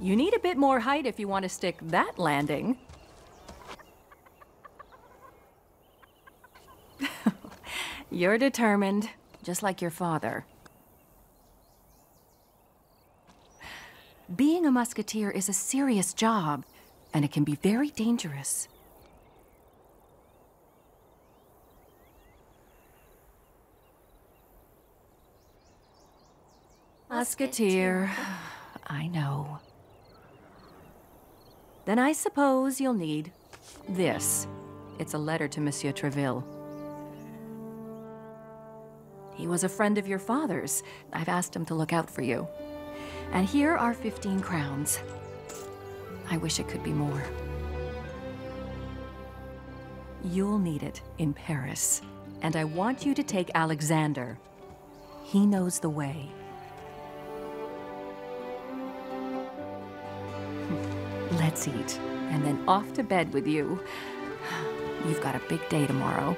You need a bit more height if you want to stick that landing. You're determined, just like your father. Being a musketeer is a serious job, and it can be very dangerous. Musketeer. I know. Then I suppose you'll need this. It's a letter to Monsieur Treville. He was a friend of your father's. I've asked him to look out for you. And here are 15 crowns. I wish it could be more. You'll need it in Paris. And I want you to take Alexander. He knows the way. Let's eat, and then off to bed with you. You've got a big day tomorrow.